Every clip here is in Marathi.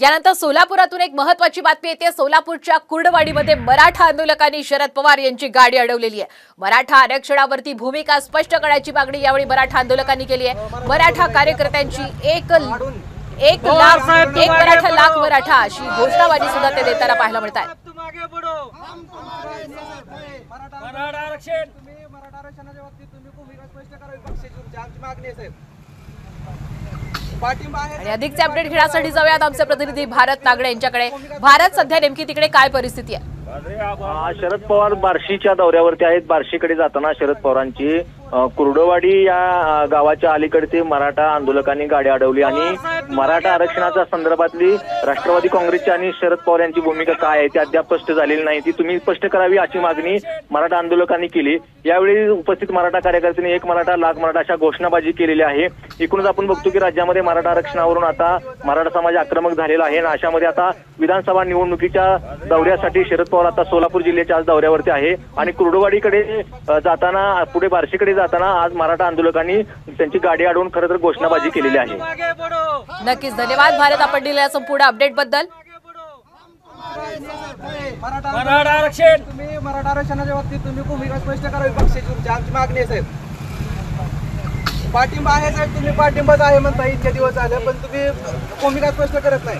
यानंतर सोलापुरातून एक महत्वाची बातमी येते. सोलापूरच्या कुर्डवाडीमध्ये मराठा आंदोलकांनी शरद पवार यांची गाडी अडवलेली आहे. मराठा आरक्षणावरती भूमिका स्पष्ट करण्याची मागणी यावेळी मराठा आंदोलकांनी केली आहे. मराठा कार्यकर्त्यांची एक एक लाख एक मराठा लाख मराठा अशी घोषणाबाजी सुद्धा ते देताना पाहायला मिळत आहे. आणि अधिकचे अपडेट घेण्यासाठी जाऊयात आमचे प्रतिनिधी भारत नागडे यांच्याकडे. भारत सध्या नेमकी तिकडे काय परिस्थिती आहे? हा, शरद पवार बार्शीच्या दौऱ्यावरती आहेत. बार्शीकडे जाताना शरद पवारांची कुर्डवाडी या गावाच्या अलीकडचे मराठा आंदोलकांनी गाडी अडवली आणि मराठा आरक्षणाच्या संदर्भातली राष्ट्रवादी काँग्रेसची आणि शरद पवार यांची भूमिका काय आहे ती अद्याप स्पष्ट झालेली नाही. ती तुम्ही स्पष्ट करावी अशी मागणी मराठा आंदोलकांनी केली. यावेळी उपस्थित मराठा कार्यकर्त्यांनी एक मराठा लाख मराठा अशा घोषणाबाजी केलेली आहे. एकूणच आपण बघतो की राज्यामध्ये मराठा आरक्षणावरून आता मराठा समाज आक्रमक झालेला आहे आणि अशामध्ये आता विधानसभा निवडणुकीच्या दौऱ्यासाठी शरद पवार आता सोलापूर जिल्ह्याच्या आज दौऱ्यावरती आहे. आणि कुर्डवाडीकडे जाताना पुढे बार्शीकडे जाताना आज मराठा आंदोलकांनी त्यांची गाडी अडवून खरं तर घोषणाबाजी केलेली आहे. नक्कीच धन्यवाद. भारत आपण दिलेल्या संपूर्ण अपडेटबद्दल मराठा आरक्षण. तुम्ही मराठा आरक्षणाच्या बाबतीत तुम्ही भूमिका स्पष्ट करावी पक्षाची तुमची आमची मागणी आहे साहेब. पाठिंबा आहे साहेब. तुम्ही पाठिंबाच आहे म्हणता इतके दिवस झाले पण तुम्ही भूमिका स्पष्ट करत नाही.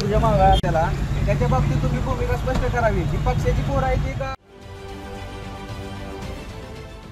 तुझ्या मागा. त्याला त्याच्या बाबतीत तुम्ही भूमिका स्पष्ट करावी. ही पक्षाची पोर आहे ती का